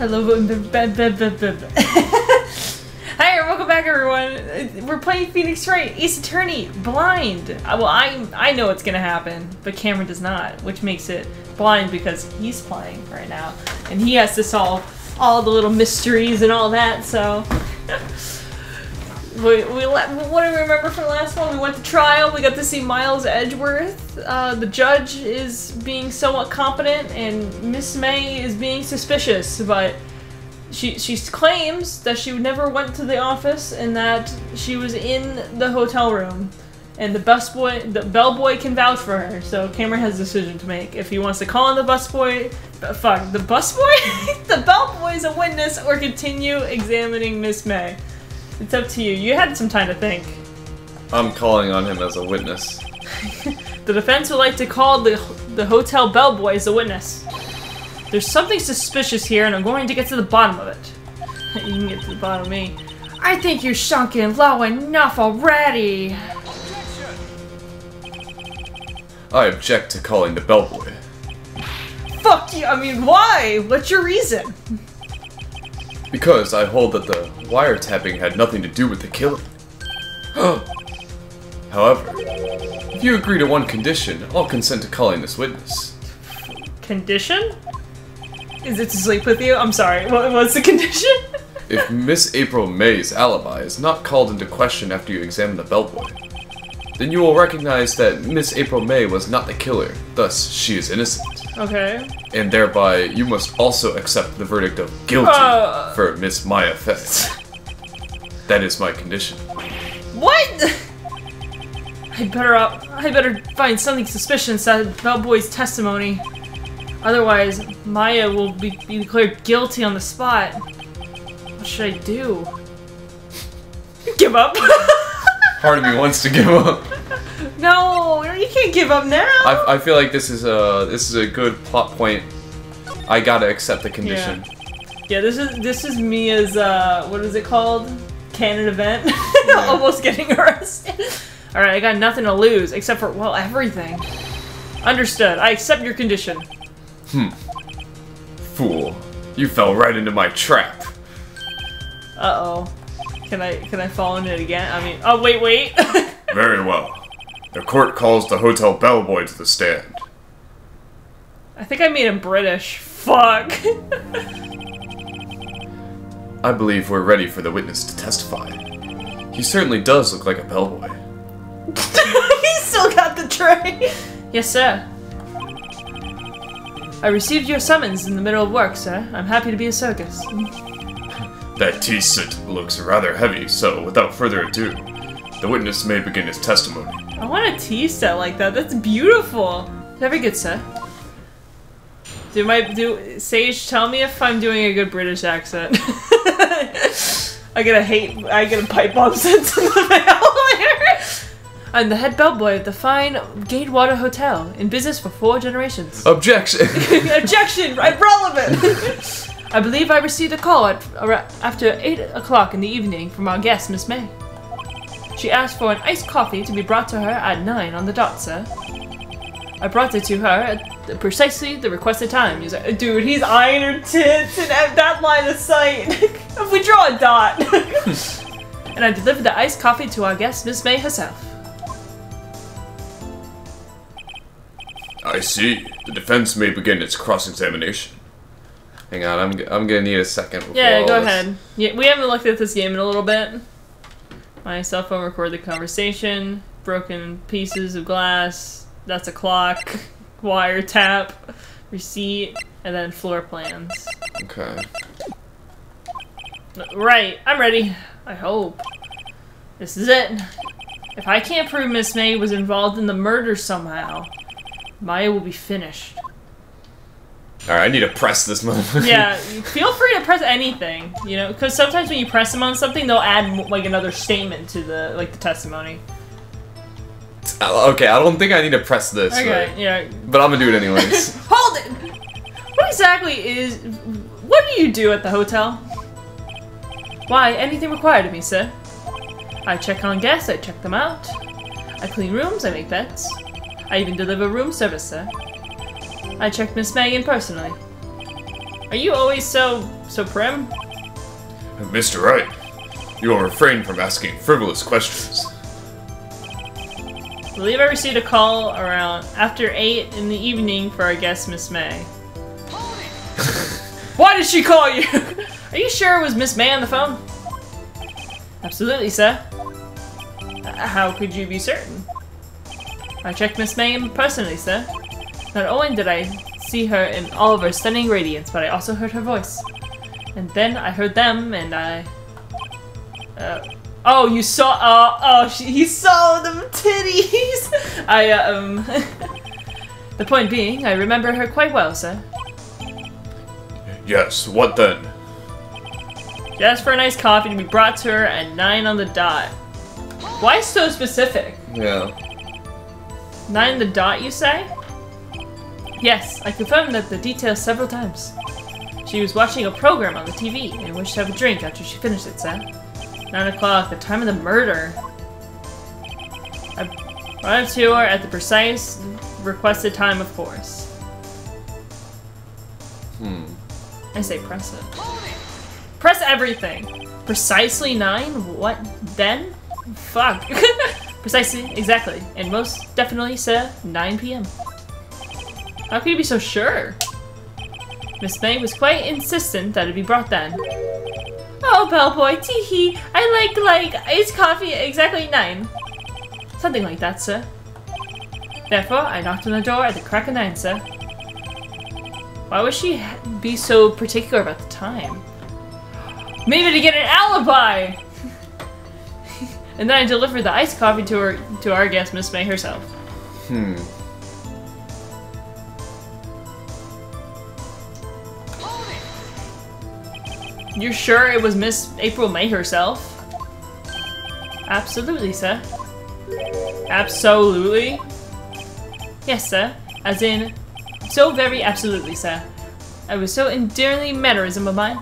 Hello, Hi, and welcome back, everyone. We're playing Phoenix Wright, Ace Attorney, blind. Uh, Well, I I know what's gonna happen, but Cameron does not, which makes it blind because he's playing right now, and he has to solve all the little mysteries and all that. So, we, we what do we remember from last one? We went to trial. We got to see Miles Edgeworth. Uh, the judge is being somewhat competent, and Miss May is being suspicious, but she she claims that she never went to the office and that she was in the hotel room and the busboy the bellboy can vouch for her so cameron has a decision to make if he wants to call on the busboy fuck the busboy the bellboy is a witness or continue examining miss may it's up to you you had some time to think I'm calling on him as a witness. the defense would like to call the the hotel bellboy as a witness there's something suspicious here and i'm going to get to the bottom of it you can get to the bottom of me I think you're sunken low enough already. I object to calling the bellboy. Fuck you. I mean, why? What's your reason? Because I hold that the wiretapping had nothing to do with the killing. However, if you agree to one condition, I'll consent to calling this witness. Condition? Is it to sleep with you? I'm sorry. What, what's the condition? If Miss April May's alibi is not called into question after you examine the bellboy, then you will recognize that Miss April May was not the killer, thus she is innocent. okay. And thereby, you must also accept the verdict of guilty Uh. for Miss Maya Fey. That is my condition. What? I better. I better find something suspicious of Bellboy's testimony. Otherwise, Maya will be, be declared guilty on the spot. What should I do? Give up? Part of me wants to give up. no, you can't give up now. I, I feel like this is a this is a good plot point. I gotta accept the condition. Yeah, this is this is me as uh what is it called? Canon event. Almost getting arrested. Alright, I got nothing to lose except for well everything. Understood. I accept your condition. Hmm. Fool, you fell right into my trap. Uh oh. Can I can I fall in it again? I mean oh wait wait. Very well. The court calls the hotel bellboy to the stand. I think I made him British. Fuck. I believe we're ready for the witness to testify. He certainly does look like a bellboy. he still got the tray. Yes, sir. I received your summons in the middle of work, sir. I'm happy to be a circus. That tea sit looks rather heavy, so without further ado, the witness may begin his testimony. I want a tea set like that. That's beautiful. Very good, sir. Do my do Sage tell me if I'm doing a good British accent? I get a hate. I get a pipe bomb sent to the mail later. I'm the head bellboy of the fine Gatewater Hotel, in business for four generations. Objection! Objection! Irrelevant! I believe I received a call at, after 8 o'clock in the evening from our guest, Miss May. She asked for an iced coffee to be brought to her at 9 on the dot, sir. I brought it to her at precisely the requested time. He's like, dude, he's eyeing her tits and at that line of sight. if we draw a dot. and I delivered the iced coffee to our guest, Miss May herself. I see. The defense may begin its cross-examination. Hang on, I'm, I'm gonna need a second Yeah, go ahead. Yeah, we haven't looked at this game in a little bit. My cell phone recorded the conversation. Broken pieces of glass. That's a clock. Wiretap. Receipt. And then floor plans. Okay. Right, I'm ready. I hope. This is it. If I can't prove Miss May was involved in the murder somehow, Maya will be finished. Alright, I need to press this motherfucker. Yeah, feel free to press anything, you know, because sometimes when you press them on something, they'll add like another statement to the like the testimony. Okay, I don't think I need to press this, Okay, right? yeah. But I'm gonna do it anyways. Hold it. What exactly is? What do you do at the hotel? Why, anything required of me, sir. I check on guests. I check them out. I clean rooms. I make beds. I even deliver room service, sir. I checked Miss May in personally. Are you always so so prim? Mr. Wright, you will refrain from asking frivolous questions. Believe I received a call around after 8 in the evening for our guest, Miss May. Why did she call you? Are you sure it was Miss May on the phone? Absolutely, sir. Uh, How could you be certain? I checked Miss May personally, sir. Not only did I see her in all of her stunning radiance, but I also heard her voice. And then I heard them, and I... Uh, oh, you saw... Oh, oh, she, he saw them titties! I, uh, um... the point being, I remember her quite well, sir. Yes, what then? She asked for a nice coffee to be brought to her at 9 on the dot. Why so specific? Yeah. 9 on the dot, you say? Yes, I confirmed that the details several times. She was watching a program on the TV and wished to have a drink after she finished it, sir. 9 o'clock, the time of the murder. I arrived to her at the precise requested time, of course. Hmm. I say press it. Press everything. Precisely 9? What then? Fuck. Precisely, exactly. And most definitely, sir, 9 p.m. How can you be so sure? Miss May was quite insistent that it be brought then. Oh, bellboy, teehee. I like, like, iced coffee exactly 9. Something like that, sir. Therefore, I knocked on the door at the crack of 9, sir. Why would she be so particular about the time? Maybe to get an alibi! and then I delivered the iced coffee to her to our guest, Miss May herself. Hmm. You're sure it was Miss April May herself? Absolutely, sir. Absolutely? Yes, sir. As in, so very absolutely, sir. I was so endearingly mannerism of mine.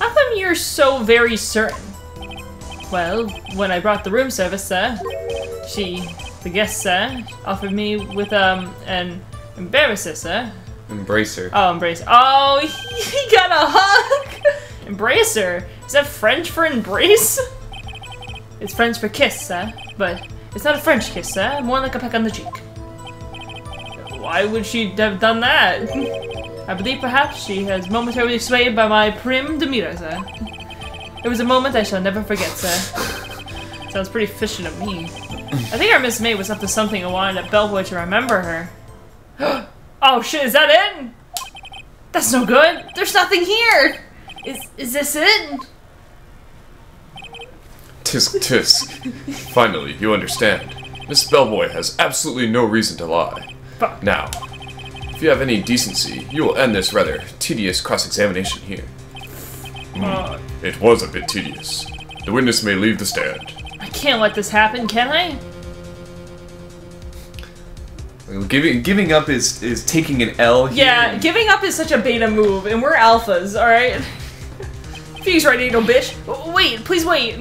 How come you're so very certain? Well, when I brought the room service, sir, she, the guest, sir, offered me with, um, an embarrasser, sir. Embrace her. Oh, embrace. Oh, he got a hug! Embrace her. Is that French for embrace? It's French for kiss, sir. But it's not a French kiss, sir. More like a peck on the cheek. Why would she have done that? I believe perhaps she has momentarily swayed by my prim demeanor, sir. It was a moment I shall never forget, sir. Sounds pretty efficient to me. I think our Miss May was up to something and wanted a bellboy to remember her. oh shit, is that it? That's no good. There's nothing here. Is is this it? Tisk tisk. Finally, you understand. Miss Bellboy has absolutely no reason to lie. Fuck. Now, if you have any decency, you will end this rather tedious cross-examination here. Uh, It was a bit tedious. The witness may leave the stand. I can't let this happen, can I? Giving giving up is is taking an L here. Yeah, giving up is such a beta move, and we're alphas, alright? Please, right, no bitch. Wait, please wait.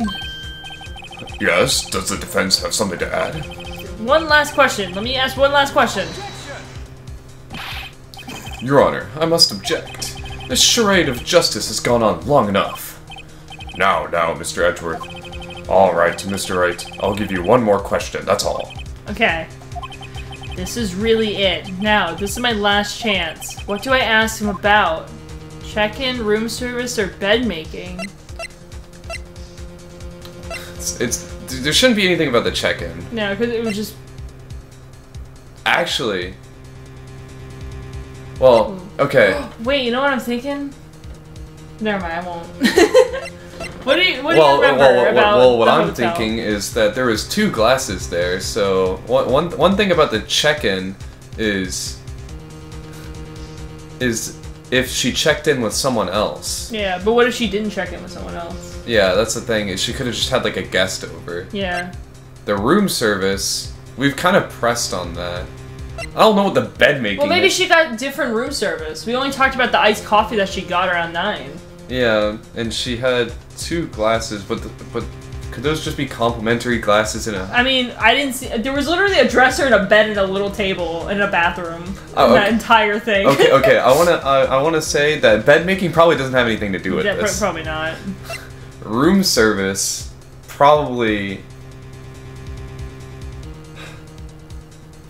Yes. Does the defense have something to add? One last question. Let me ask one last question. Your Honor, I must object. This charade of justice has gone on long enough. Now, now, Mr. Edgeworth. All right, Mr. Wright. I'll give you one more question. That's all. Okay. This is really it. Now, this is my last chance. What do I ask him about? Check-in, room service, or bed making? It's, it's there shouldn't be anything about the check-in. No, because it was just Actually. Well, okay. Wait, you know what I'm thinking? Never mind, I won't. what do you What do well, you remember well, well, about well, what I'm hotel? thinking is that there was two glasses there. So one, one, one thing about the check-in is is if she checked in with someone else. Yeah, but what if she didn't check in with someone else? Yeah, that's the thing. Is she could have just had like a guest over. Yeah. The room service, we've kind of pressed on that. I don't know what the bed making. Well, maybe is. she got different room service. We only talked about the iced coffee that she got around nine. Yeah, and she had two glasses, but the, but Could those just be complimentary glasses in a? I mean, I didn't see. There was literally a dresser and a bed and a little table and a bathroom. Oh, in that entire thing. Okay, okay. I wanna, I, I wanna say that bed making probably doesn't have anything to do with yeah, this. probably not. Room service probably,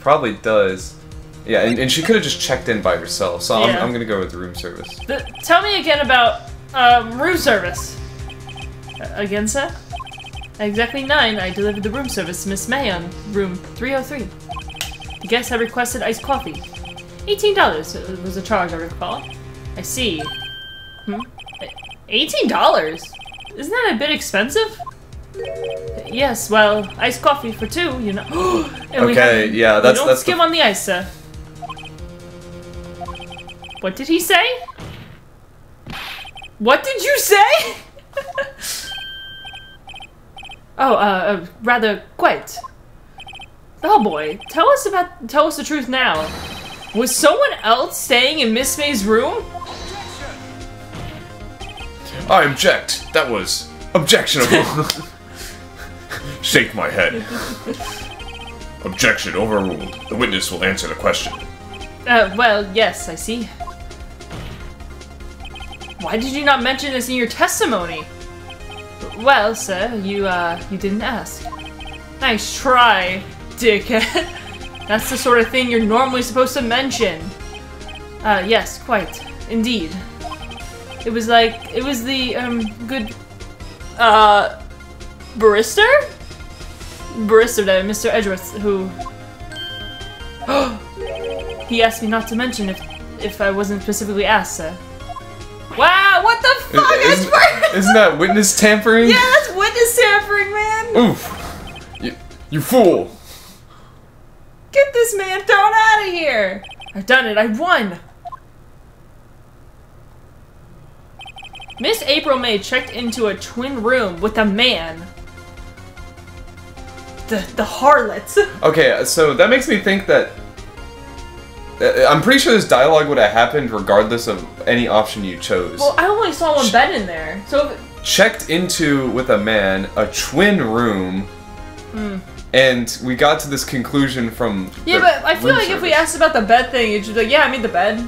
probably does. Yeah, and, and she could have just checked in by herself. So I'm, I'm gonna go with room service. The, tell me again about um, room service. Uh, again, sir? At exactly 9, I delivered the room service to Miss May on room 303. The guests had requested iced coffee. $18 was the charge, I recall. I see. Hmm? $18? Isn't that a bit expensive? Yes, well, iced coffee for two, you know. Okay, yeah, we that's- don't that's the- skim on the ice, sir. What did he say? What did you say? oh, uh, uh, rather quite. Oh boy, tell us about, tell us the truth now. Was someone else staying in Miss May's room? I object. That was objectionable. Shake my head. Objection overruled. The witness will answer the question. Uh, well, yes, I see. Why did you not mention this in your testimony? Well, sir, you, uh, you didn't ask. Nice try, dickhead. That's the sort of thing you're normally supposed to mention. Uh, yes, quite. Indeed. It was like, it was the, um, good, uh, barrister? Barrister there, Mr. Edgeworth, who... He asked me not to mention if if I wasn't specifically asked, sir. Wow, what the fuck? I Isn't, isn't that witness tampering? yeah, that's witness tampering, man. Oof. You, you fool. Get this man thrown out of here. I've done it. I won. Miss April May checked into a twin room with a man. The the harlots. Okay, so that makes me think that. Uh, I'm pretty sure this dialogue would have happened regardless of any option you chose. well, I only saw one bed in there, so Checked into with a man a twin room, and we got to this conclusion from. Yeah, but I feel like if we asked about the bed thing, you'd just be like, yeah, I made the bed.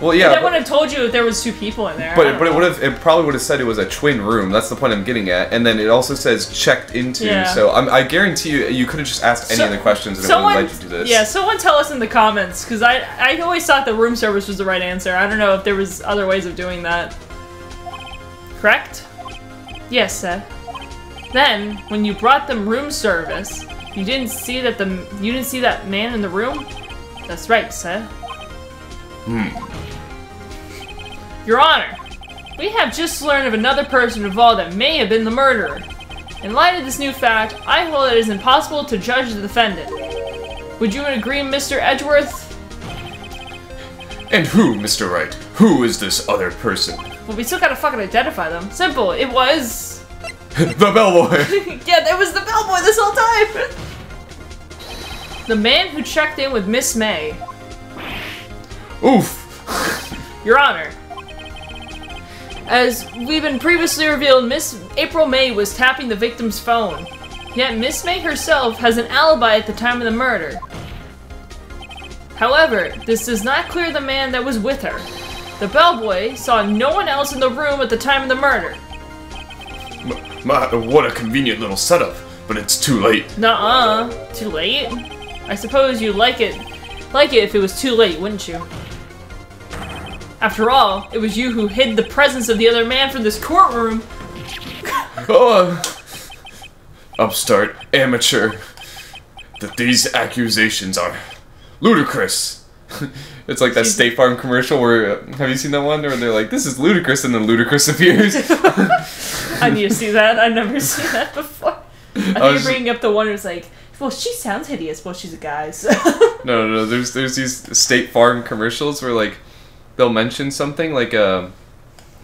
Well, Yeah, that would have told you if there was two people in there. But, but it would have. It probably would have said it was a twin room. That's the point I'm getting at. And then it also says checked into. Yeah. So I'm, I guarantee you, you could have just asked any So- of the questions and it would have led you to this. Yeah, someone tell us in the comments because I I always thought the room service was the right answer. I don't know if there was other ways of doing that. Correct? Yes, sir. Then, when you brought them room service, you didn't see that the you didn't see that man in the room. That's right, sir. Hmm. Your Honor, we have just learned of another person involved that may have been the murderer. In light of this new fact, I hold it is impossible to judge the defendant. Would you agree, Mr. Edgeworth? And who, Mr. Wright? Who is this other person? Well, we still gotta fucking identify them. Simple. It was. the bellboy. yeah, there was the bellboy this whole time. the man who checked in with Miss May. Oof. Your Honor. As we've been previously revealed, Miss April May was tapping the victim's phone. Yet Miss May herself has an alibi at the time of the murder. However, this does not clear the man that was with her. The bellboy saw no one else in the room at the time of the murder. My, what a convenient little setup, but it's too late. Nuh-uh. Too late? I suppose you'd like it like it if it was too late, wouldn't you? After all, it was you who hid the presence of the other man from this courtroom. Oh, upstart, amateur. That these accusations are ludicrous. it's like that State Farm commercial where, uh, have you seen that one? Where they're like, this is ludicrous, and then Ludacris appears. I need to see that. I've never seen that before. I think was- you're bringing up the one who's like, well, she sounds hideous. Well, she's a guy, so. No, no, no. There's there's these State Farm commercials where like they'll mention something like a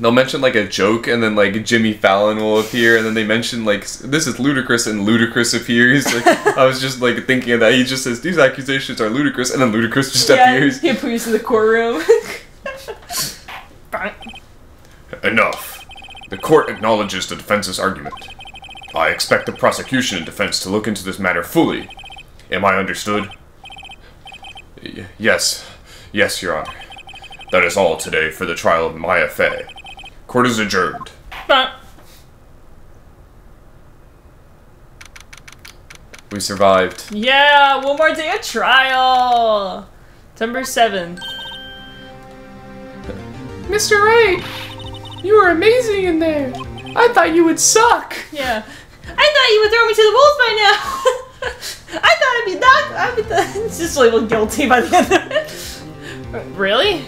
they'll mention like a joke and then like Jimmy Fallon will appear and then they mention like this is ludicrous and Ludacris appears. Like I was just like thinking of that. He just says these accusations are ludicrous and then Ludacris just yeah, appears. he appears in the courtroom. Enough. The court acknowledges the defense's argument. I expect the prosecution and defense to look into this matter fully. Am I understood? Y- yes. Yes, Your Honor. That is all today for the trial of Maya Fey. Court is adjourned. But We survived. yeah, one more day of trial. September 7th. Mr. Wright, you were amazing in there. I thought you would suck. Yeah. I thought you would throw me to the wolves by now. I thought I'd be knocked. I'd be th- it's just a little guilty by the end of it. Really?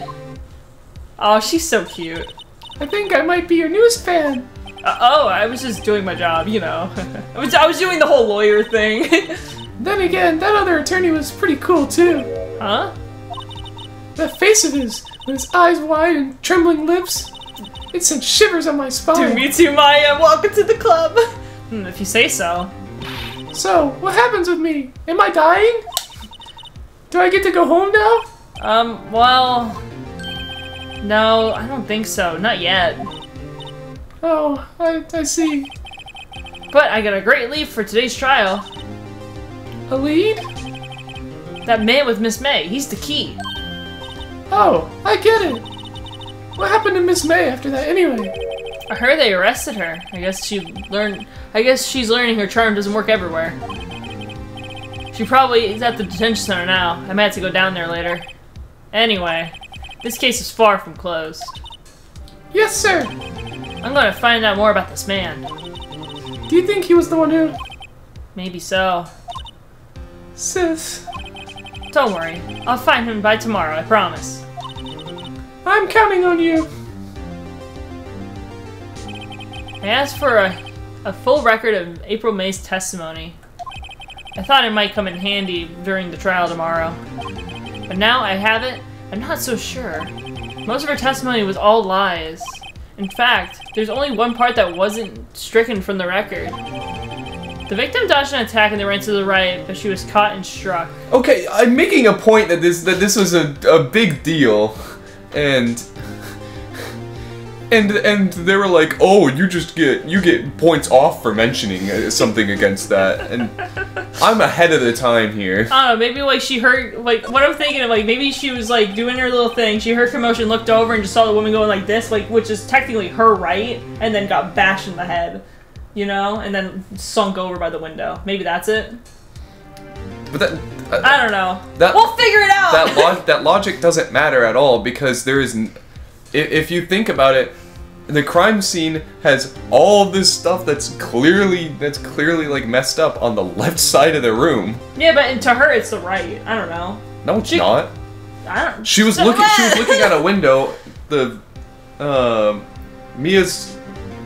Oh, she's so cute. I think I might be your newest fan. Uh, oh, I was just doing my job, you know. I was I was doing the whole lawyer thing. Then again, that other attorney was pretty cool too. huh? That face of his, with his eyes wide and trembling lips, it sent shivers on my Dude, spine. me too, Maya. Welcome to the club. Hmm, if you say so. So, what happens with me? Am I dying? Do I get to go home now? Um, well, no, I don't think so. Not yet. Oh, I, I see. But I got a great lead for today's trial. A lead? That man with Miss May, he's the key. Oh, I get it. What happened to Miss May after that anyway? I heard they arrested her. I guess she learned. I guess she's learning her charm doesn't work everywhere. She probably is at the detention center now. I might have to go down there later. Anyway, this case is far from closed. Yes, sir. I'm gonna find out more about this man. Do you think he was the one who... Maybe so. Sis, Don't worry. I'll find him by tomorrow, I promise. I'm counting on you. I asked for a, a full record of April May's testimony. I thought it might come in handy during the trial tomorrow. But now I have it, I'm not so sure. Most of her testimony was all lies. In fact, there's only one part that wasn't stricken from the record. The victim dodged an attack and they ran to the right, but she was caught and struck. Okay, I'm making a point that this that this was a, a big deal, and and and they were like, "Oh, you just get you get points off for mentioning uh, something against that," and I'm ahead of the time here. I don't know, maybe like she heard, like, what I'm thinking of, like, maybe she was like doing her little thing, she heard commotion, looked over, and just saw the woman going like this, like, which is technically her right, and then got bashed in the head, you know, and then sunk over by the window. Maybe that's it. But that uh, I don't know. That- we'll figure it out. that log- that logic doesn't matter at all because there is, if you think about it, the crime scene has all this stuff that's clearly that's clearly like messed up on the left side of the room. yeah, but to her, it's the right. I don't know. No, it's She- not. I don't. She was looking. She was looking at a window. The, um, Mia's,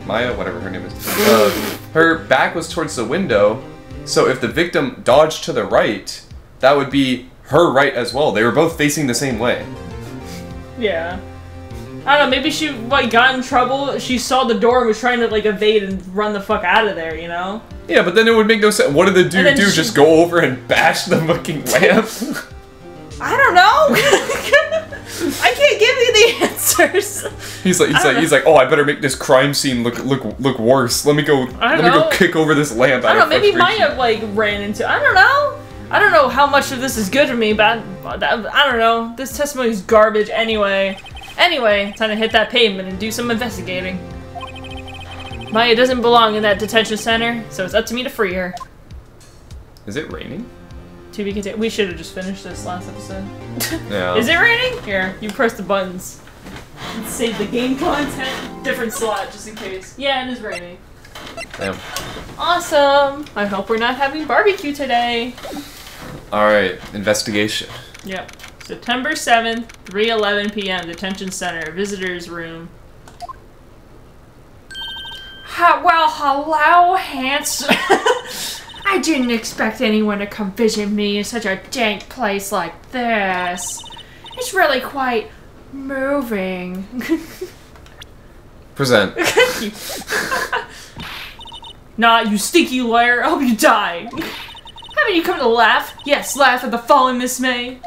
Maya, whatever her name is. Uh, her back was towards the window. So if the victim dodged to the right, that would be her right as well. They were both facing the same way. Yeah. I don't know, maybe she like got in trouble. She saw the door and was trying to like evade and run the fuck out of there, you know? Yeah, but then it would make no sense. What did the dude do? she- Just go over and bash the fucking lamp? I don't know. I can't give you the answers. he's like, he's like, he's like, oh, I better make this crime scene look look look worse. Let me go. Let don't me go kick over this lamp. I don't know. Maybe. Maya like ran into. I don't know. I don't know how much of this is good for me, but I, I don't know. This testimony is garbage anyway. Anyway, time to hit that pavement and do some investigating. Maya doesn't belong in that detention center, so it's up to me to free her. Is it raining? To be continued. We should have just finished this last episode. Yeah. Is it raining? Here, you press the buttons. Let's save the game content. Different slot, just in case. Yeah, it is raining. Damn. Awesome! I hope we're not having barbecue today. All right. Investigation. Yep. September 7th, 3:11 p.m. Detention Center, visitors room. Ha- well, hello, handsome. I didn't expect anyone to come visit me in such a dank place like this. It's really quite moving. Present. Not you stinky liar. I hope you die. Haven't you come to laugh? Yes, laugh at the fallen Miss May.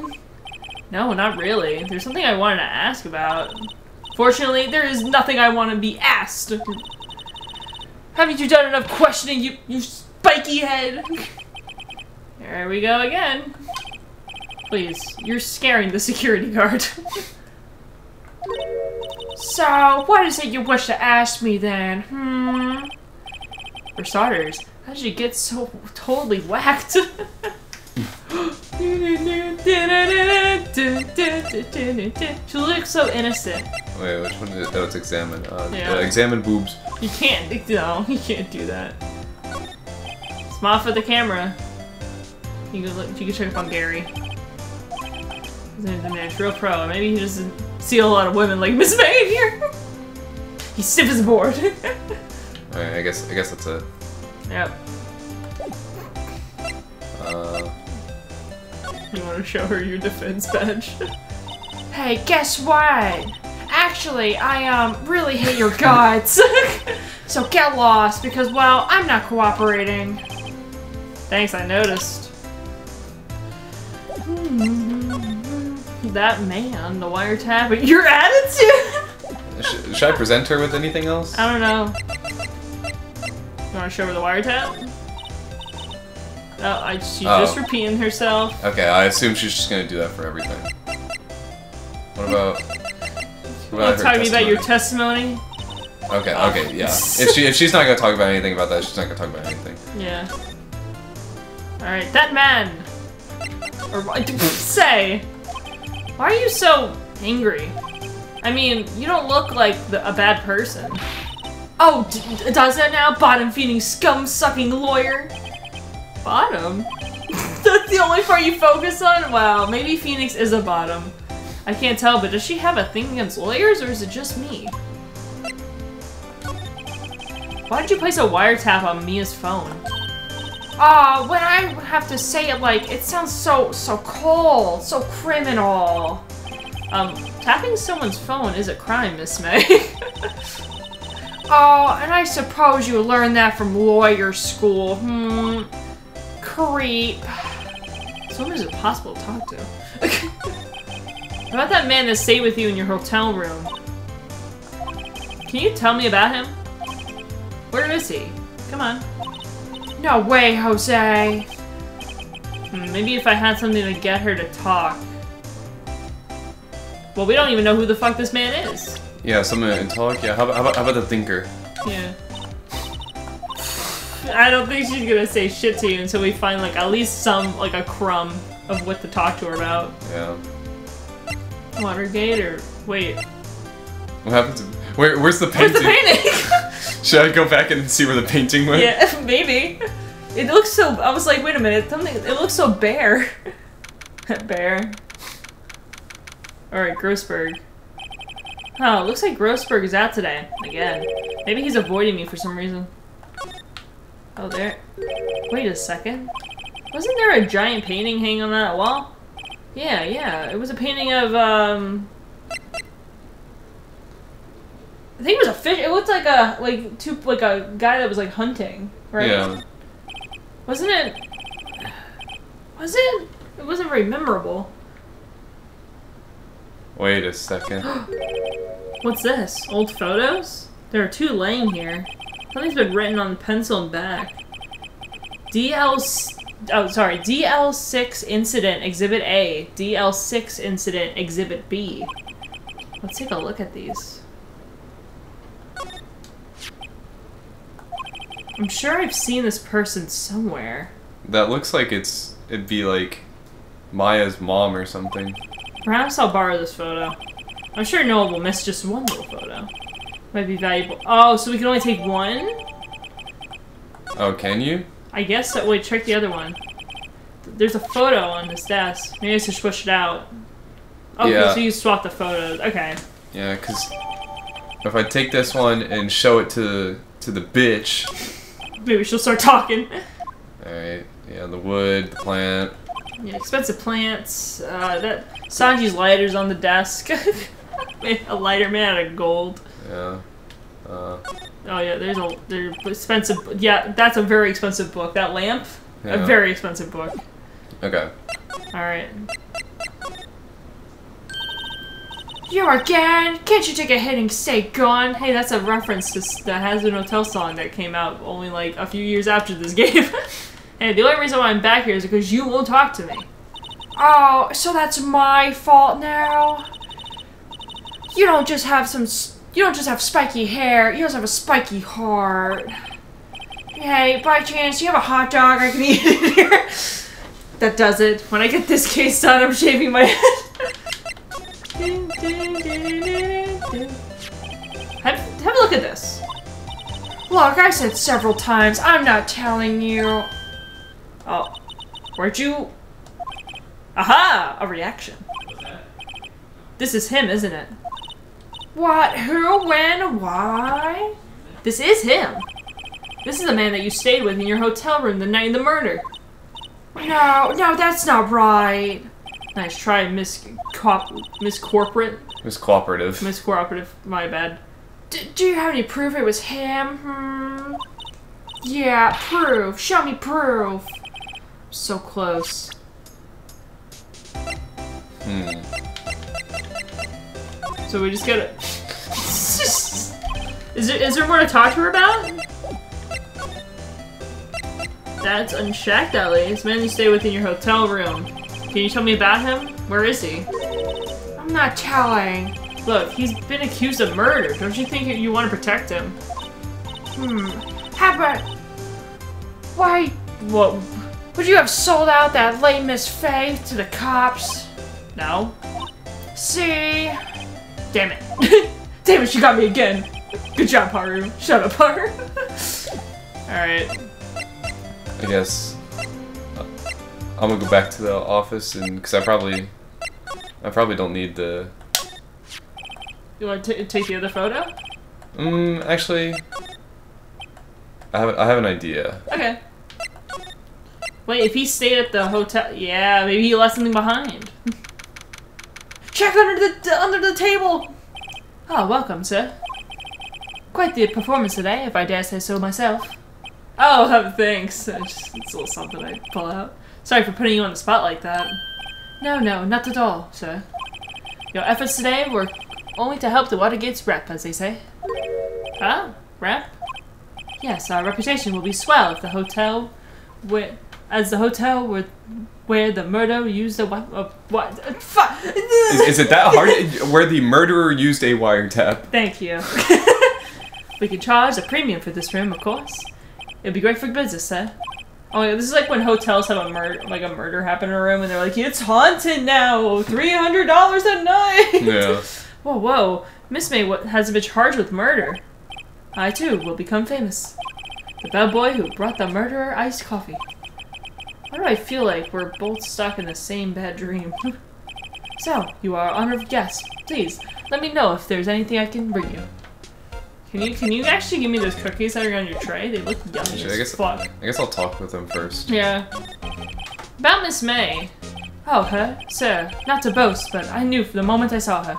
No, not really. There's something I wanted to ask about. Fortunately, there is nothing I want to be asked. Haven't you done enough questioning, you you spiky head? There we go again. Please, you're scaring the security guard. so, what is it you wish to ask me then? Hmm. For starters, how did you get so totally whacked? she looks so innocent. Wait, which one is it? Oh, it's examine. Uh, Yeah. uh, examine boobs. You can't. No, you can't do that. Smile for the camera. You can look. You can check up on Gary. He's a man's real pro. Maybe he doesn't see a lot of women like Miss May here. He's stiff as a board. Alright, I guess I guess that's it. yep. You want to show her your defense badge? hey, guess what? Actually, I um really hate your guts. so get lost because well, I'm not cooperating. Thanks, I noticed. That man, the wiretap, your attitude. sh- should I present her with anything else? I don't know. You want to show her the wiretap? Oh, I, she's Oh. just repeating herself. Okay, I assume she's just gonna do that for everything. What about? What about to her talk to me about your testimony? Okay, Oh. okay, yeah. If she if she's not gonna talk about anything about that, she's not gonna talk about anything. Yeah. Alright, that man! Or say! Why are you so angry? I mean, you don't look like the, a bad person. Oh, d- does that now? Bottom feeding scum sucking lawyer? Bottom? That's the only part you focus on? Wow, maybe Phoenix is a bottom. I can't tell, but does she have a thing against lawyers or is it just me? Why did you place a wiretap on Mia's phone? Ah, when I have to say it like, it sounds so, so cold, so criminal. Um, tapping someone's phone is a crime, Miss May. oh, and I suppose you learned that from lawyer school. Hmm. Creep. So when is it possible to talk to? How about that man that stayed with you in your hotel room? Can you tell me about him? Where is he? Come on. No way, Jose. Hmm, maybe if I had something to get her to talk. Well, we don't even know who the fuck this man is. Yeah, someone in talk. Yeah, how about, how about how about the thinker? Yeah. I don't think she's gonna say shit to you until we find like at least some like a crumb of what to talk to her about. Yeah. Watergate or wait, What happened to? Where where's the painting? where's the painting? Should I go back and see where the painting went? yeah, maybe. It looks so. I was like, wait a minute, something. It looks so bare. bare. All right, Grossberg. Oh, it looks like Grossberg is out today again. Maybe he's avoiding me for some reason. Oh, there. Wait a second. Wasn't there a giant painting hanging on that wall? Yeah, yeah. It was a painting of um. I think it was a fish. It looked like a like two like a guy that was like hunting, right? Yeah. Wasn't it? Was it? It wasn't very memorable. Wait a second. What's this? Old photos? There are two laying here. Something's been written on the pencil and back. DL... Oh, sorry. DL6 incident exhibit A. DL6 incident exhibit B. Let's take a look at these. I'm sure I've seen this person somewhere. That looks like it's it'd be like Maya's mom or something. Perhaps I'll borrow this photo. I'm sure Noah will miss just one little photo. Might be valuable. Oh, so we can only take one? Oh, can you? I guess that would trick the other one. There's a photo on this desk. Maybe I should push it out. Okay, Yeah. so you swap the photos. Okay. Yeah, cause if I take this one and show it to to the bitch, Maybe she'll start talking. all right. Yeah, the wood, the plant. Yeah, expensive plants. Uh, that Sanji's lighter's on the desk. a lighter made out of gold. Yeah. Uh, Oh yeah, there's a there's expensive. Yeah, that's a very expensive book. That lamp, a very expensive book. okay. All right. You again? Can't you take a hit and stay gone? Hey, that's a reference to the Hazbin Hotel song that came out only like a few years after this game. and the only reason why I'm back here is because you won't talk to me. Oh, so that's my fault now? You don't just have some. You don't just have spiky hair. You also have a spiky heart. Hey, by chance, you have a hot dog I can eat in here? That does it. When I get this case done, I'm shaving my head. have, have a look at this. Look, I said several times, I'm not telling you. Oh, where'd you? Aha! A reaction. This is him, isn't it? What? Who? When? Why? This is him. This is the man that you stayed with in your hotel room the night of the murder. No, no, that's not right. Nice try, Miss Cop, Miss Corporate, was cooperative. Miss Cooperative. My bad. D- do you have any proof it was him? Hmm. Yeah, proof. Show me proof. So close. Hmm. So we just gotta. is there is there more to talk to her about? That's unchecked, at least. Man, you stay within your hotel room. Can you tell me about him? Where is he? I'm not telling. Look, he's been accused of murder. Don't you think you want to protect him? Hmm. How about... Why... What? Would you have sold out that late Miss Fey to the cops? No. See? Damn it. Damn it, she got me again. Good job, Haru. Shut up, Haru. Alright. I guess uh, I'm gonna go back to the office and because I probably I probably don't need the. You want to take the other photo? Mm, actually, I have I have an idea. Okay. Wait, if he stayed at the hotel, yeah, maybe he left something behind. Check under the under the table. Oh, welcome, sir. Quite the performance today, if I dare say so myself. Oh, thanks. It's, just, it's a little something I pull out. Sorry for putting you on the spot like that. No, no, not at all, sir. Your efforts today were only to help the Watergate's rep, as they say. Ah, rep? Yes, our reputation will be swell if the hotel, as the hotel where, where the murder used a what? Uh, what? Uh, fu- Is, is it that hard? Where the murderer used a wiretap? Thank you. we can charge a premium for this room, of course. It'd be great for business, sir. Oh, yeah, this is like when hotels have a murder, like a murder happen in a room, and they're like, "It's haunted now, three hundred dollars a night." Yeah. Whoa, whoa! Miss May has been charged with murder. I too will become famous. The bellboy who brought the murderer iced coffee. Why do I feel like we're both stuck in the same bad dream? so, you are honored guest. Please, let me know if there's anything I can bring you. Can you can you actually give me those cookies that are on your tray? They look yummy Shit, I guess fuck. I guess I'll talk with them first. Yeah. About Miss May. Oh, her? Sir, not to boast, but I knew from the moment I saw her.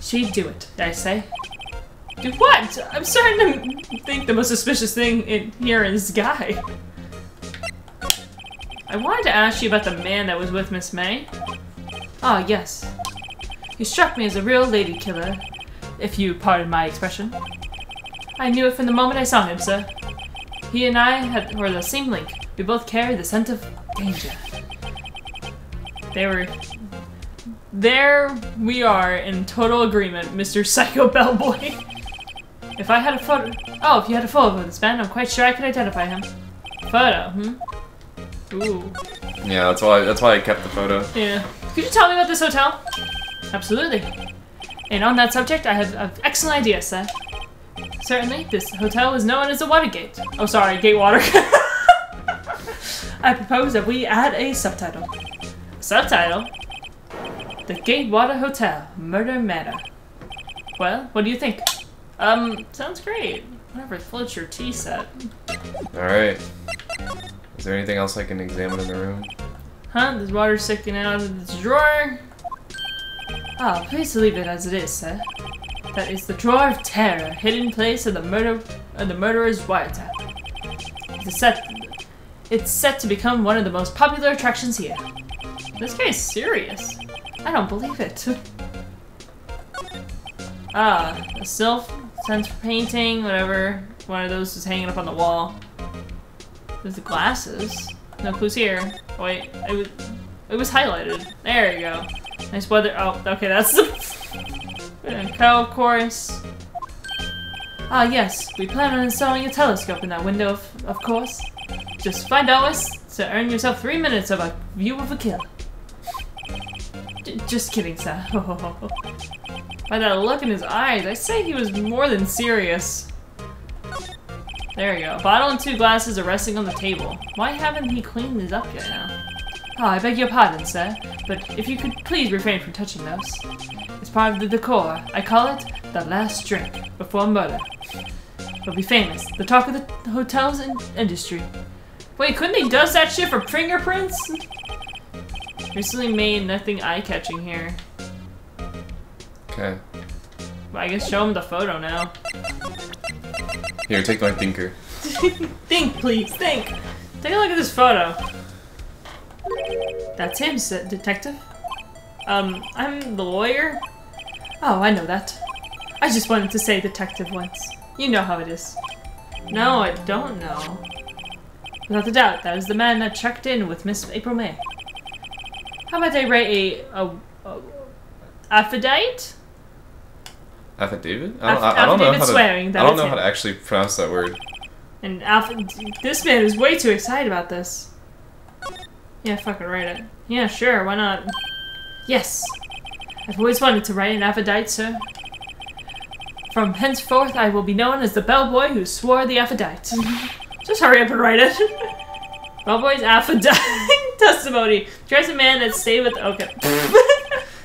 She'd do it, I say. Do what? I'm starting to think the most suspicious thing in here is Guy. I wanted to ask you about the man that was with Miss May. Ah, yes. He struck me as a real lady killer, if you pardon my expression. I knew it from the moment I saw him, sir. He and I had were the same link. We both carried the scent of danger. They were. There we are in total agreement, Mr. Psycho Bellboy. If I had a photo. Oh, if you had a photo of this man, I'm quite sure I could identify him. Photo, hmm? Ooh. Yeah, that's why that's why I kept the photo. Yeah. Could you tell me about this hotel? Absolutely. And on that subject, I have an excellent idea, sir. Certainly, this hotel is known as the Watergate. Oh, sorry, Gatewater. I propose that we add a subtitle. Subtitle? The Gatewater Hotel, Murder Manor. Well, what do you think? Um, sounds great. Whatever floats your tea set. All right. Is there anything else I can examine in the room? Huh? There's water sticking out of this drawer. Ah, please leave it as it is, sir. That is the drawer of terror, hidden place of the murder of the murderer's wiretap. It's set. It's set to become one of the most popular attractions here. This guy is serious. I don't believe it. Ah, a silk sense painting, whatever. One of those is hanging up on the wall. There's the glasses. No clues here. Oh, wait, it was, it was highlighted. There you go. Nice weather. Oh, okay, that's the. and Co, of course. Ah, yes, we plan on installing a telescope in that window, of, of course. Just find hours to earn yourself three minutes of a view of a kill. J just kidding, sir. By that look in his eyes, I say he was more than serious. There you go. A bottle and two glasses are resting on the table. Why haven't he cleaned these up yet now? Oh, I beg your pardon, sir, but if you could please refrain from touching those. It's part of the decor. I call it the last drink before murder. It'll be famous. The talk of the hotel's in industry. Wait, couldn't they dust that shit for fingerprints? Recently made nothing eye-catching here. Okay. Well, I guess show him the photo now. Here, take my thinker. think, please, think. Take a look at this photo. That's him, detective. Um, I'm the lawyer. Oh, I know that. I just wanted to say detective once. You know how it is. No, I don't know. Without a doubt, that is the man that checked in with Miss April May. How about I write a, a, a affidavit? Affidavit? I don't, Aff- I, I don't know affidavit how to. swearing that I don't know him. how to actually pronounce that word. And Alpha, this man is way too excited about this. Yeah, fucking write it. Yeah, sure, why not? Yes. I've always wanted to write an affidavit, sir. From henceforth, I will be known as the bellboy who swore the affidavit. Just hurry up and write it. Bellboy's affidavit testimony. There's a man that stayed with. Okay.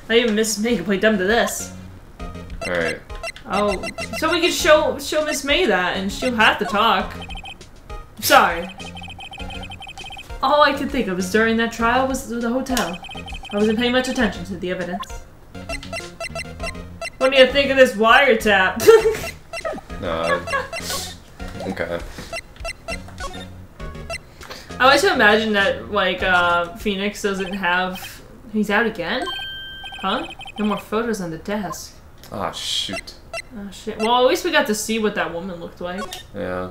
Not even Miss May can play dumb to this. Alright. Oh, so we could show show Miss May that, and she'll have to talk. Sorry. All I could think of is during that trial was the hotel. I wasn't paying much attention to the evidence. What do you think of this wiretap? No. okay. I like to imagine that like uh, Phoenix doesn't have. He's out again, huh? No more photos on the desk. Ah, shoot. Oh shit. Well, at least we got to see what that woman looked like. Yeah.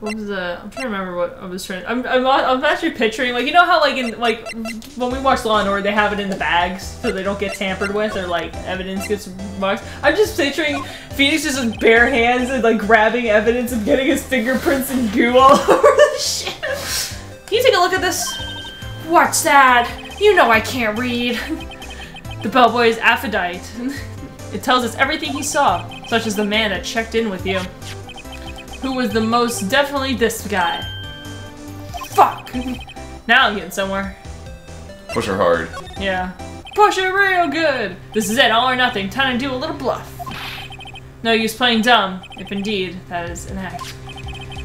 What was the? I'm trying to remember what I was trying. I'm, I'm, I'm actually picturing like you know how like in like when we watch Law and Order they have it in the bags so they don't get tampered with or like evidence gets marked. I'm just picturing Phoenix just with bare hands and like grabbing evidence and getting his fingerprints and goo all over the shit. Can you take a look at this? What's that? You know I can't read. The bellboy is affidavit. It tells us everything he saw, such as the man that checked in with you who was the most definitely this guy. Fuck! now I'm getting somewhere. Push her hard. Yeah. Push her real good! This is it, all or nothing. Time to do a little bluff. No use playing dumb, if indeed that is an act.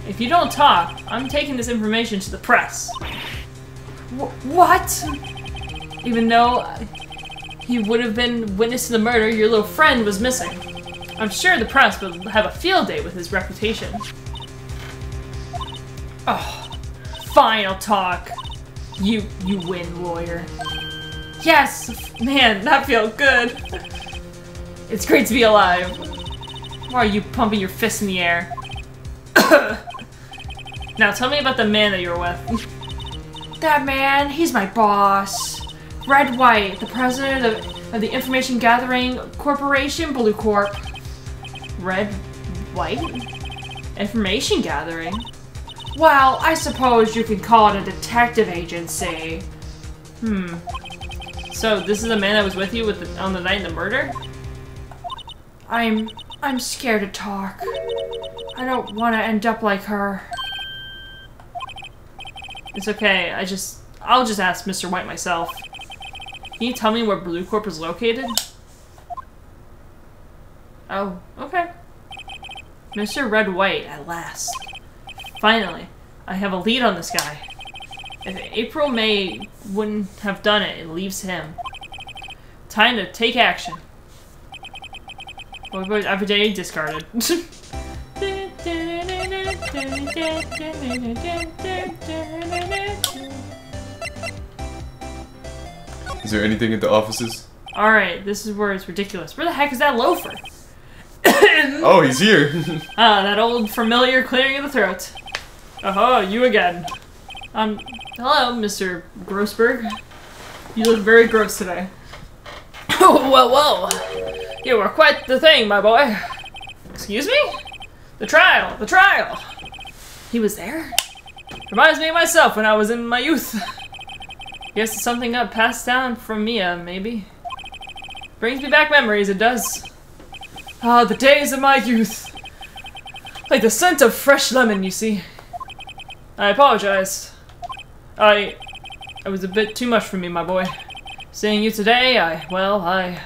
If you don't talk, I'm taking this information to the press. Wh- what? Even though he would have been witness to the murder, your little friend was missing. I'm sure the press will have a field day with his reputation. Oh, fine, I'll talk. You, you win, lawyer. Yes, man, that feels good. It's great to be alive. Why are you pumping your fist in the air? now tell me about the man that you were with. That man, he's my boss. Red White, the president of, of the Information Gathering Corporation, Blue Corp. Red White? Information Gathering? Well, I suppose you could call it a detective agency. Hmm. So this is the man that was with you with the, on the night of the murder? I'm I'm scared to talk. I don't want to end up like her. It's okay. I just I'll just ask Mr. White myself. Can you tell me where Blue Corp is located? Oh, okay. Mr. Red White, at last. Finally, I have a lead on this guy. If April May wouldn't have done it, it leaves him. Time to take action. Was Affidavit discarded? Is there anything at the offices? Alright, this is where it's ridiculous. Where the heck is that loafer? Oh, he's here. Ah, that old familiar clearing of the throat. Oh, you again. Um, hello, Mr. Grossberg. You look very gross today. Oh, well, well. You were quite the thing, my boy. Excuse me? The trial, the trial. He was there? Reminds me of myself when I was in my youth. Guess it's something got passed down from Mia, maybe. Brings me back memories, it does. Ah, the days of my youth. Like the scent of fresh lemon, you see. I apologize. I... It was a bit too much for me, my boy. Seeing you today, I... Well, I...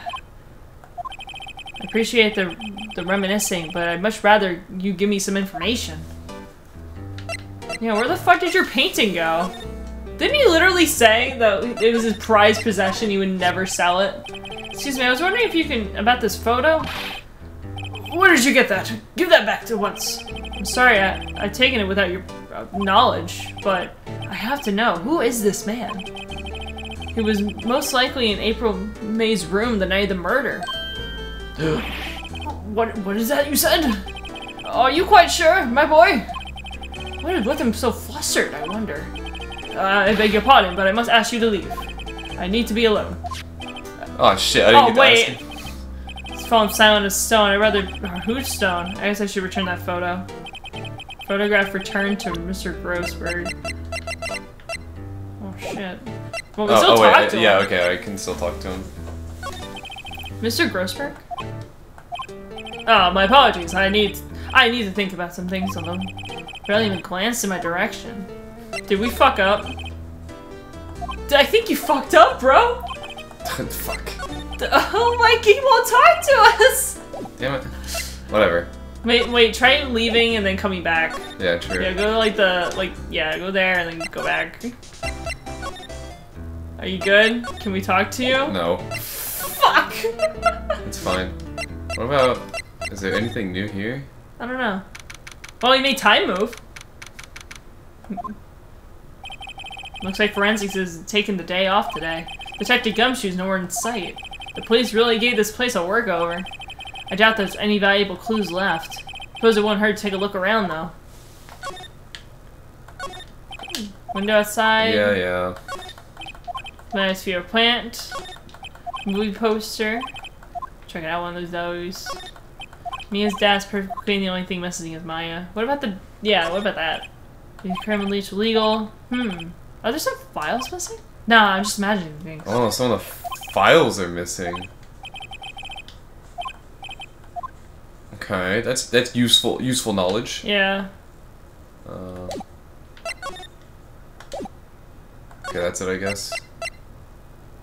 I appreciate the, the reminiscing, but I'd much rather you give me some information. Yeah, where the fuck did your painting go? Didn't he literally say that it was his prized possession, he would never sell it? Excuse me, I was wondering if you can... about this photo? Where did you get that? Give that back to once. I'm sorry, I, I've taken it without your uh, knowledge, but I have to know, who is this man? He was most likely in April May's room the night of the murder. what, what is that you said? Are you quite sure, my boy? What is with him so flustered, I wonder? Uh, I beg your pardon, but I must ask you to leave. I need to be alone. Oh shit! I didn't Oh, get to wait. ask him. It's fallen silent as stone. I'd rather... Whose stone? I guess I should return that photo. Photograph returned to Mr. Grossberg. Oh, shit. Well, we Oh, still oh wait, talk I- to yeah, okay, I can still talk to him. Mr. Grossberg? Oh, my apologies. I need... I need to think about some things on them. Barely even glanced in my direction. Did we fuck up? Did I think you fucked up, bro? Fuck. Oh my, he won't talk to us! Damn it. Whatever. Wait, wait, try leaving and then coming back. Yeah, true. Yeah, go to like the, like, yeah, go there and then go back. Are you good? Can we talk to you? No, Fuck! it's fine. What about? Is there anything new here? I don't know. Well, he made time move. Looks like forensics is taking the day off today. Detective Gumshoe's nowhere in sight. The police really gave this place a workover. I doubt there's any valuable clues left. Suppose it won't hurt to take a look around, though. Window outside. Yeah, yeah. Manosphere plant. Movie poster. Check it out one of those. Mia's dad's perfectly clean, the only thing missing is Maya. What about the yeah, what about that? Is criminal leech legal? Hmm. Are there some files missing? Nah, I'm just imagining things. Oh, some of the files are missing. Okay, that's that's useful useful knowledge. Yeah. Uh, okay, that's it, I guess.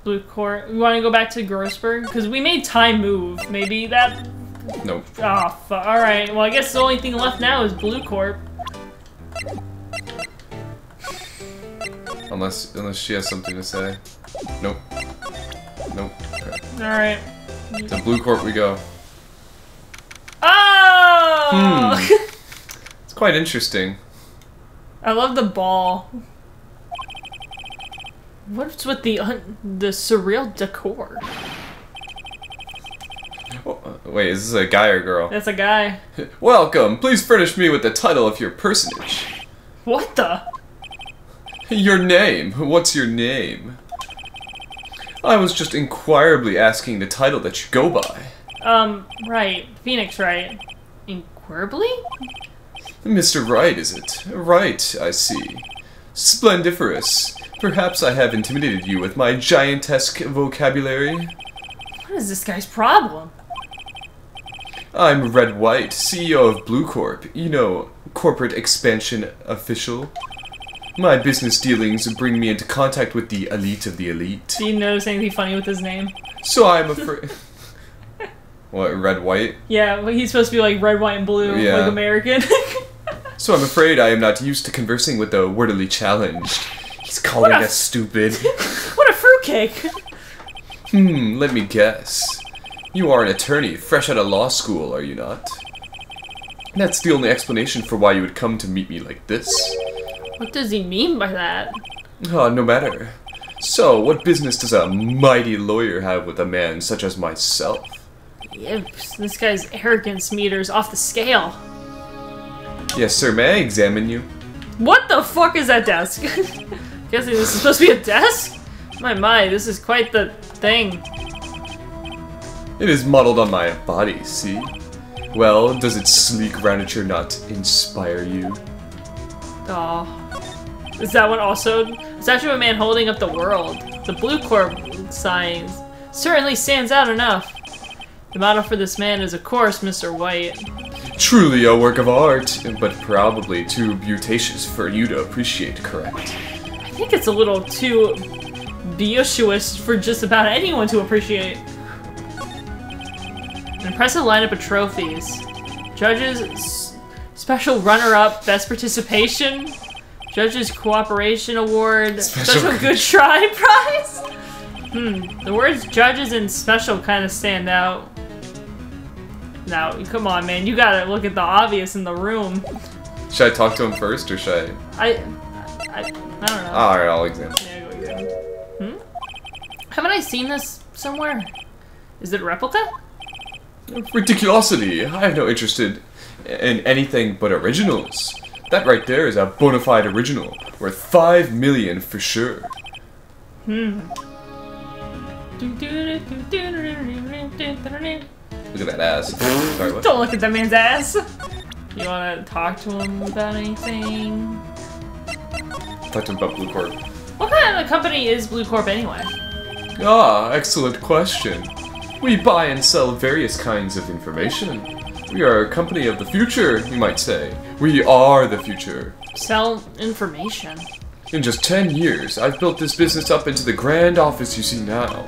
Blue Corp. We want to go back to Grossberg? Because we made time move. Maybe that... Nope. Oh, alright. Well, I guess the only thing left now is Blue Corp. Unless unless she has something to say. Nope. Nope. Okay. Alright. To Blue Corp we go. Oh! Hmm. It's quite interesting. I love the ball. What's with the un- the surreal decor? Oh, uh, wait, is this a guy or girl? That's a guy. Welcome. Please furnish me with the title of your personage. What the? Your name. What's your name? I was just inquirably asking the title that you go by. Um, right. Phoenix, Wright. Inquirably? Mr. Wright, is it? Right, I see. Splendiferous. Perhaps I have intimidated you with my giantesque vocabulary. What is this guy's problem? I'm Red White, CEO of Blue Corp, you know, corporate expansion official. My business dealings bring me into contact with the elite of the elite. Do you notice anything funny with his name? So I'm afraid. what, Red White? Yeah, well, he's supposed to be like red, white, and blue, Yeah. like American. So I'm afraid I am not used to conversing with the wordily challenged. He's calling us stupid. what a fruitcake! Hmm, let me guess. You are an attorney, fresh out of law school, are you not? That's the only explanation for why you would come to meet me like this. What does he mean by that? Ah, no matter. So, what business does a mighty lawyer have with a man such as myself? Yep, this guy's arrogance meter's off the scale. Yes, sir, may I examine you? What the fuck is that desk? Guessing this is supposed to be a desk? My my, this is quite the thing. It is modeled on my body, see? Well, does its sleek roundature not inspire you? Aw. Is that one also? It's actually a man holding up the world. The Blue Corp sign certainly stands out enough. The model for this man is, of course, Mr. White. Truly a work of art, but probably too beauticious for you to appreciate, correct? I think it's a little too beauticious for just about anyone to appreciate. An impressive lineup of trophies. Judges, special runner-up, best participation, judges cooperation award, Special special, good try prize. Hmm, the words judges and special kind of stand out. Now, come on, man, you gotta look at the obvious in the room. Should I talk to him first, or should I? I, I, I don't know. Alright, I'll examine. Yeah, go again. Hmm? Haven't I seen this somewhere? Is it a replica? Ridiculosity! I have no interest in, in anything but originals. That right there is a bona fide original, worth five million for sure. Hmm. Look at that ass. Sorry? Don't look at that man's ass. You wanna talk to him about anything? Talk to him about Blue Corp. What kind of company is Blue Corp anyway? Ah, excellent question. We buy and sell various kinds of information. We are a company of the future, you might say. We are the future. Sell information. In just 10 years, I've built this business up into the grand office you see now.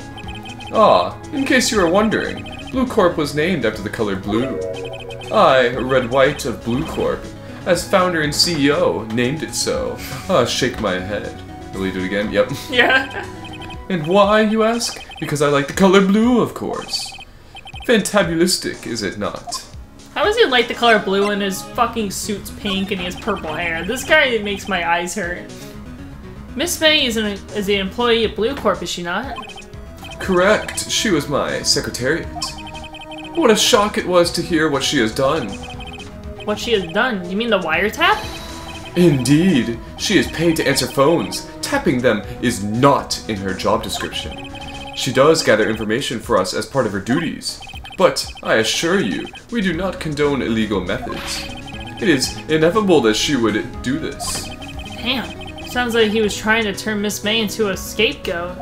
Ah, in case you are wondering, Blue Corp was named after the color blue. I, Red White of Blue Corp, as founder and CEO, named it so. Ah, shake my head. Do it again? Yep. Yeah. And why, you ask? Because I like the color blue, of course. Fantabulistic, is it not? How does he like the color blue and his fucking suit's pink and he has purple hair? This guy makes my eyes hurt. Miss May is an, is an employee at Blue Corp, is she not? Correct, she was my secretariat. What a shock it was to hear what she has done. What she has done? You mean the wiretap? Indeed, she is paid to answer phones. Tapping them is not in her job description. She does gather information for us as part of her duties. But I assure you, we do not condone illegal methods. It is inevitable that she would do this. Damn. Sounds like he was trying to turn Miss May into a scapegoat.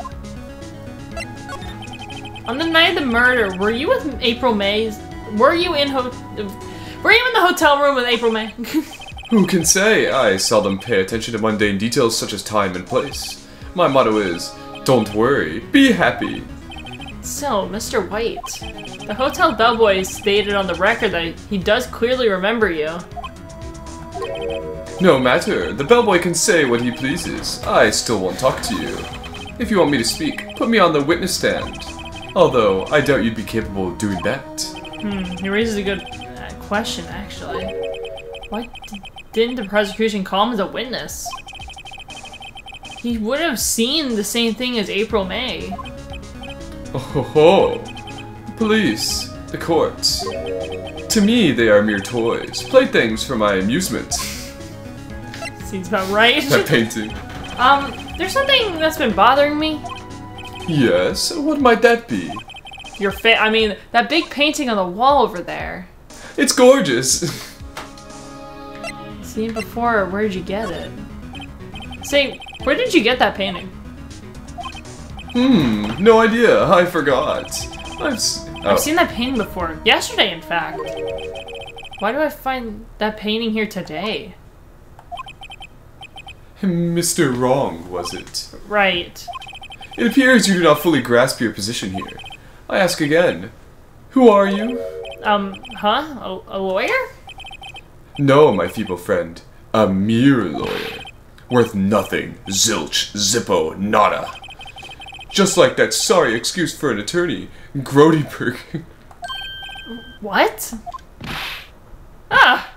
On the night of the murder, were you with April May? Were you in ho- Were you in the hotel room with April May? Who can say? I seldom pay attention to mundane details such as time and place. My motto is, don't worry, be happy. So, Mr. White, the hotel bellboy stated on the record that he does clearly remember you. No matter, the bellboy can say what he pleases. I still won't talk to you. If you want me to speak, put me on the witness stand. Although, I doubt you'd be capable of doing that. Hmm, he raises a good uh, question, actually. Why didn't the prosecution call him as a witness? He would have seen the same thing as April May. Oh ho ho! Police, the courts. To me, they are mere toys, playthings for my amusement. Seems about right. That painting. um, there's something that's been bothering me. Yes, what might that be? Your fa- I mean, that big painting on the wall over there. It's gorgeous! Seen it before, where'd you get it? Say, where did you get that painting? Hmm, no idea, I forgot. I've, s- oh. I've seen that painting before. Yesterday, in fact. Why do I find that painting here today? Mr. Wrong, was it? Right. It appears you do not fully grasp your position here. I ask again, who are you? Um, huh? A, a lawyer? No, my feeble friend, a mere lawyer. Worth nothing, zilch, zippo, nada. Just like that sorry excuse for an attorney, Grodyberg. What? Ah!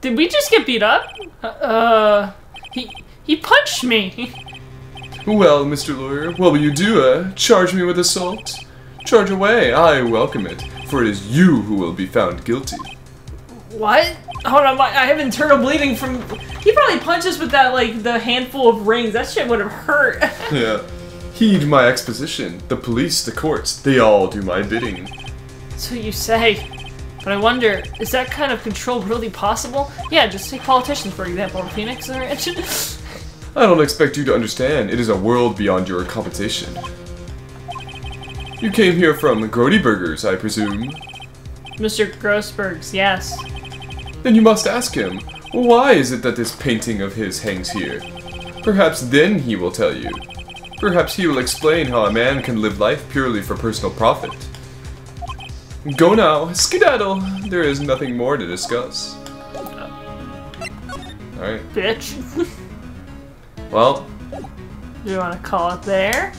Did we just get beat up? Uh, he he punched me. Well, Mr. Lawyer, what will you do, eh? Charge me with assault? Charge away, I welcome it, for it is you who will be found guilty. What? Hold on, I have internal bleeding from. He probably punched us with that, like, the handful of rings. That shit would have hurt. Yeah. Heed my exposition. The police, the courts, they all do my bidding. What you say. But I wonder, is that kind of control really possible? Yeah, just take politicians, for example, or Phoenix or I don't expect you to understand. It is a world beyond your competition. You came here from Grody Burgers, I presume. Mr. Grossberg's, yes. Then you must ask him, why is it that this painting of his hangs here? Perhaps then he will tell you. Perhaps he will explain how a man can live life purely for personal profit. Go now, skedaddle. There is nothing more to discuss. Alright, Bitch. well, Do you want to call it there?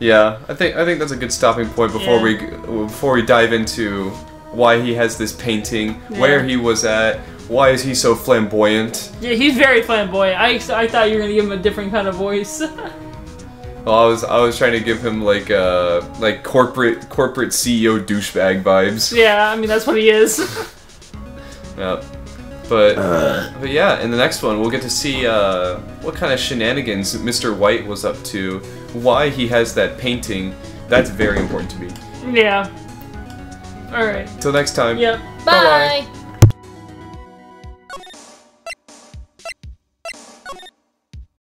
yeah, I think I think that's a good stopping point before we before we dive into why he has this painting, where he was at, why is he so flamboyant. Yeah, he's very flamboyant. I, I thought you were gonna give him a different kind of voice. Well, I was I was trying to give him like uh like corporate corporate CEO douchebag vibes. yeah, I mean that's what he is. Yeah. But but yeah, in the next one we'll get to see uh what kind of shenanigans Mr. White was up to, why he has that painting. That's very important to me. yeah. All right. Till next time. Yep. Bye-bye. Bye.